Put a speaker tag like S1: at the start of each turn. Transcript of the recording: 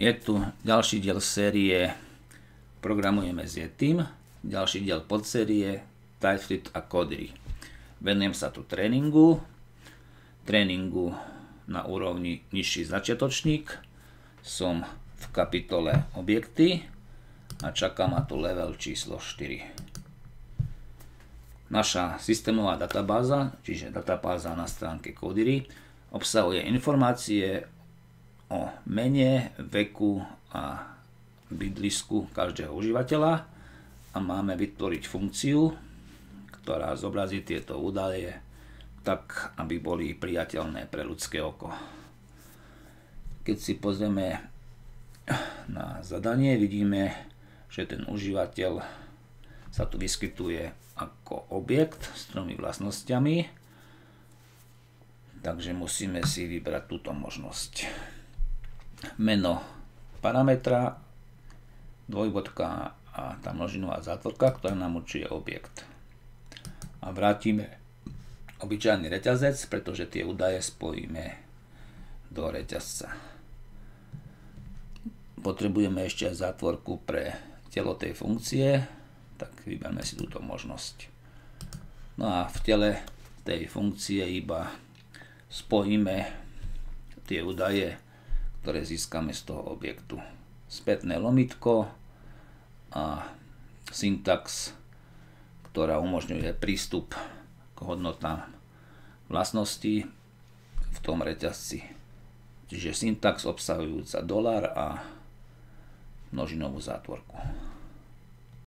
S1: Je tu ďalší diel série Programujeme s Yetim, ďalší diel podsérie TypeScript a Codery. Venujem sa tu tréningu, tréningu na úrovni nižší začiatočník. Som v kapitole objekty a čaká ma tu level číslo 4. Naša systémová databáza, čiže databáza na stránke Codery, obsahuje informácie o mene, veku a bydlisku každého užívateľa a máme vytvoriť funkciu, ktorá zobrazí tieto údaje tak, aby boli priateľné pre ľudské oko. Keď si pozrieme na zadanie, vidíme, že ten užívateľ sa tu vyskytuje ako objekt s tromi vlastnosťami, takže musíme si vybrať túto možnosť meno parametra, dvojbodka a tá množinová zátvorka, ktorá nám určuje objekt. A vrátime obyčajný reťazec, pretože tie údaje spojíme do reťazca. Potrebujeme ešte aj zátvorku pre telo tej funkcie, tak vyberme si túto možnosť. No a v tele tej funkcie iba spojíme tie údaje ktoré získame z toho objektu. Spätné lomitko a syntax, ktorá umožňuje prístup k hodnotám vlastností v tom reťazci. Čiže syntax obsahujúca dolar a množinovú zátvorku.